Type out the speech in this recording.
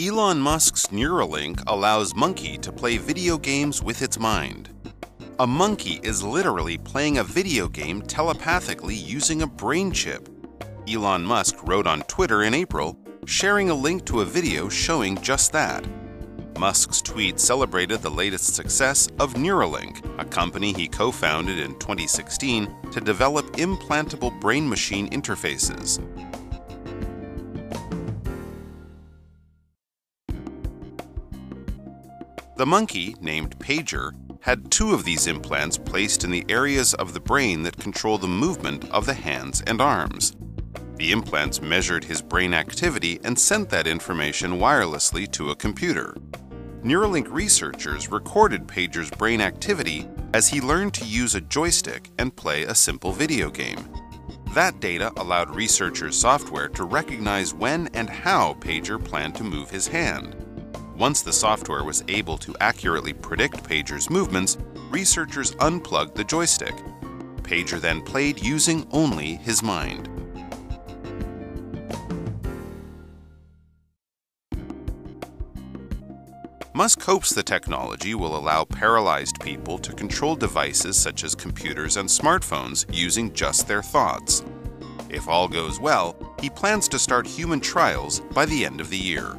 Elon Musk's Neuralink allows Monkey to play video games with its mind. A monkey is literally playing a video game telepathically using a brain chip. Elon Musk wrote on Twitter in April, sharing a link to a video showing just that. Musk's tweet celebrated the latest success of Neuralink, a company he co founded in 2016 to develop implantable brain machine interfaces. The monkey, named Pager, had two of these implants placed in the areas of the brain that control the movement of the hands and arms. The implants measured his brain activity and sent that information wirelessly to a computer. Neuralink researchers recorded Pager's brain activity as he learned to use a joystick and play a simple video game. That data allowed researchers' software to recognize when and how Pager planned to move his hand. Once the software was able to accurately predict Pager's movements, researchers unplugged the joystick. Pager then played using only his mind. Musk hopes the technology will allow paralyzed people to control devices such as computers and smartphones using just their thoughts. If all goes well, he plans to start human trials by the end of the year.